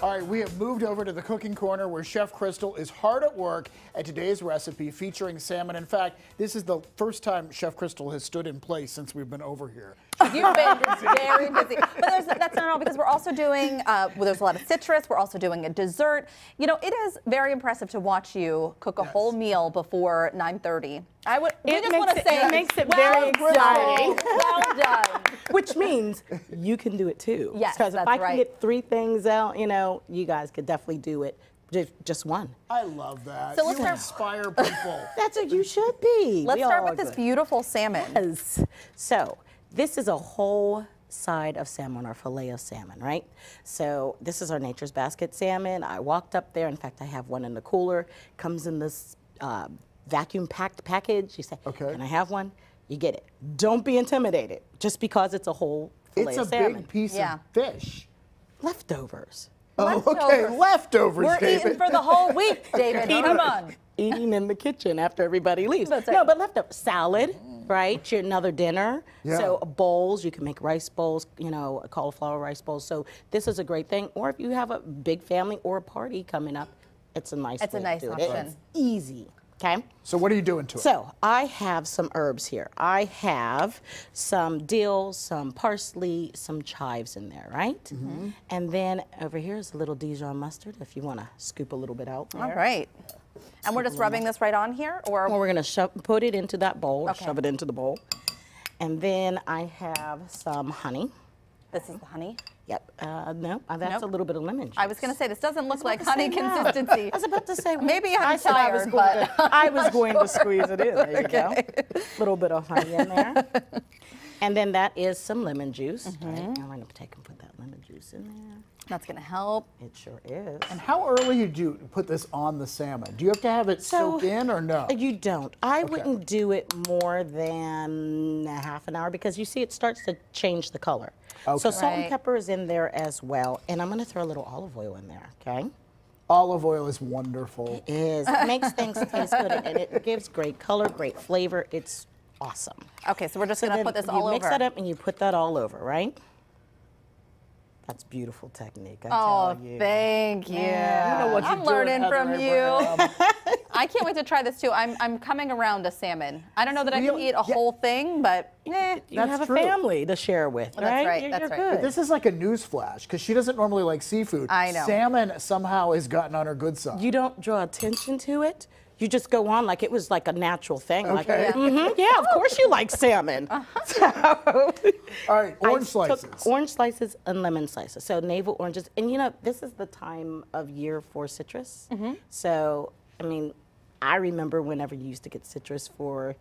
All right, we have moved over to the cooking corner where Chef Crystal is hard at work at today's recipe featuring salmon. In fact, this is the first time Chef Crystal has stood in place since we've been over here. You've been very busy. But there's, that's not all because we're also doing, uh, well, there's a lot of citrus. We're also doing a dessert. You know, it is very impressive to watch you cook a Yes. whole meal before 9.30. I would, we It just makes want to it- say it makes it well very done. exciting. Well done. Which means you can do it too. Yes, Because if that's I can right. get three things out, you know, you guys could definitely do it. Just, just one. I love that. So let's you start- inspire people. That's what you should be. Let's We start all with this beautiful salmon. Yes. So this is a whole side of salmon or fillet of salmon, right? So this is our Nature's Basket salmon. I walked up there. In fact, I have one in the cooler. Comes in this uh, vacuum packed package. You say, Okay. can I have one? You get it. Don't be intimidated just because it's a whole fillet It's a of salmon. big piece Yeah. of fish. Leftovers. Oh, okay, Leftovers. leftovers, We're David. eating for the whole week, David. Come on. eating in the kitchen after everybody leaves. That's No, but leftover salad, right? Your another dinner. Yeah. So bowls, you can make rice bowls, you know, cauliflower rice bowls. So this is a great thing. Or if you have a big family or a party coming up, it's a nice. It's a nice to do option. It. It's easy. Okay. so what are you doing to it? So I have some herbs here. I have some dill, some parsley, some chives in there, right? Mm-hmm. And then over here is a little Dijon mustard if you want to scoop a little bit out. All there. right. And we're just rubbing this right on here? Or Well, we're gonna shove, put it into that bowl, Okay. shove it into the bowl. And then I have some honey. this is the honey? Yep, uh, no, uh, that's Nope. a little bit of lemon juice. I was going to say, this doesn't look like honey consistency. I was about to say, Maybe I'm I said I was going but to, I was going to squeeze it in. There you go. A little bit of honey in there. And then that is some lemon juice. Mm-hmm. Right? I'm going to take and put that lemon juice in there. That's going to help. It sure is. and how early do you put this on the salmon? Do you have to have it So- soaked in or no? You don't. I wouldn't do it more than a half an hour because you see it starts to change the color. Okay. So Okay. salt and pepper is in there as well. And I'm going to throw a little olive oil in there, okay? Olive oil is wonderful. It is. It makes things taste good and it gives great color, great flavor. It's awesome. Okay, so we're just So going to put this all over. you all mix that up and you put that all over, right? That's beautiful technique, I Oh, tell you. thank you. You know what I'm you're learning Heather from you. I can't wait to try this too. I'm, I'm coming around to salmon. I don't know that I can eat a Yeah. whole thing, but eh. You That's have a true. family to share with, Well, that's right? right, You're, that's you're right. good. This is like a news flash because she doesn't normally like seafood. I know. Salmon somehow has gotten on her good side. you don't draw attention to it. You just go on like it was like a natural thing. Like, Okay. "Mhm, yeah, of course you like salmon. So, All right, I orange took slices. orange slices and lemon slices. So navel oranges, and you know this is the time of year for citrus. Mm-hmm. So I mean, I remember whenever you used to get citrus for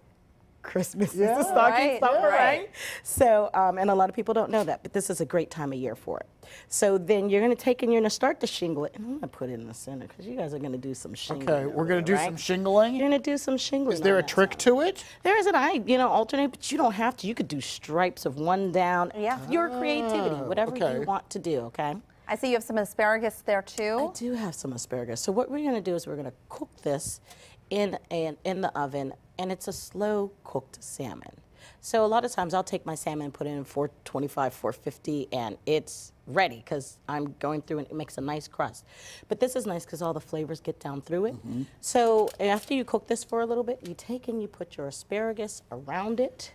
Christmas, is Yeah. the stocking Right, stuffer, right. right? So, um, and a lot of people don't know that, but this is a great time of year for it. So then you're going to take and you're going to start to shingle it, and I'm going to put it in the center because you guys are going to do some shingling. Okay, we're gonna do there, some right? shingling. You're going to do some shingling. Is there a trick side. to it? There is an I, you know, alternate, but you don't have to. You could do stripes of one down. Yeah. Your creativity, whatever okay. you want to do, okay? I see you have some asparagus there too. I do have some asparagus. So what we're going to do is we're going to cook this in an in the oven, and it's a slow cooked salmon. So a lot of times I'll take my salmon and put it in 425, 450, and it's ready because I'm going through and it makes a nice crust. But this is nice because all the flavors get down through it. Mm-hmm. So after you cook this for a little bit, you take and you put your asparagus around it,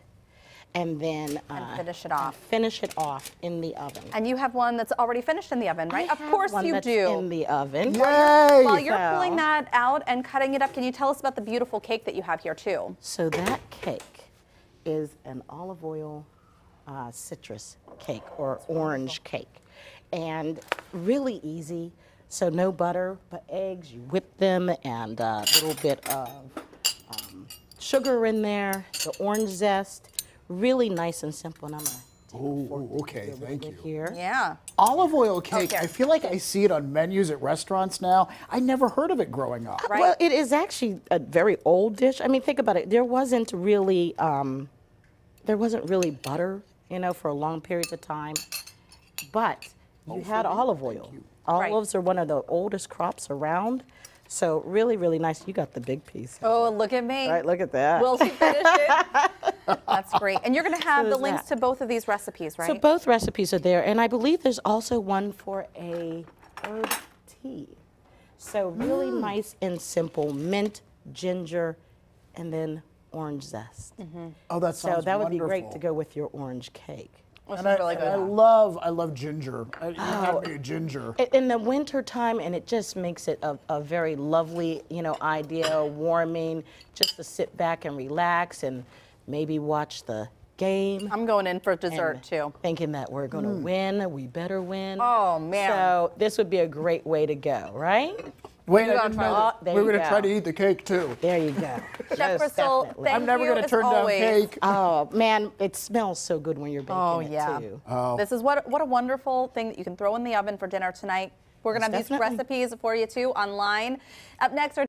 and then uh, finish it off. Finish it off in the oven. And you have one that's already finished in the oven, right? I of have course one you that's do. in the oven. Yay! While you're So- pulling that out and cutting it up, can you tell us about the beautiful cake that you have here too? So that cake is an olive oil uh, citrus cake or orange cake. And really easy. So no butter, but eggs. You whip them and a little bit of um, sugar in there, the orange zest. Really nice and simple. And I'm gonna take a Ooh, fork okay, a thank you. Here. Yeah. Olive oil cake. here. I feel like I see it on menus at restaurants now. I never heard of it growing up. Right. Well, it is actually a very old dish. I mean, think about it. There wasn't really, um, there wasn't really butter, you know, for a long period of time. But you had olive oil. Right. Olives are one of the oldest crops around. So really, really nice. You got the big piece. Oh, look at me. Right, look at that. Will she finish it? That's great. And you're going to have So the links that. to both of these recipes, right? So both recipes are there, and I believe there's also one for a herb tea. So really Mm. nice and simple, mint, ginger, and then orange zest. Oh, that sounds So that would be great to go with your orange cake. This And is I, really and I love, I love ginger. I, you Oh. have me a ginger. In the winter time, and it just makes it a, a very lovely, you know, idea, warming, just to sit back and relax and maybe watch the game. I'm going in for dessert and too. Thinking that we're going to mm. win, we better win. Oh, man. So this would be a great way to go, right? Wait, You I didn't try know that. Oh, there we were you going to try to eat the cake too. There you go. Chef Most Crystal, definitely. thank I'm never you going to as turn down always. cake. Oh man, it smells so good when you're baking Oh it yeah. too. Oh. This is what what a wonderful thing that you can throw in the oven for dinner tonight. We're gonna have Most these definitely. recipes for you too online. Up next are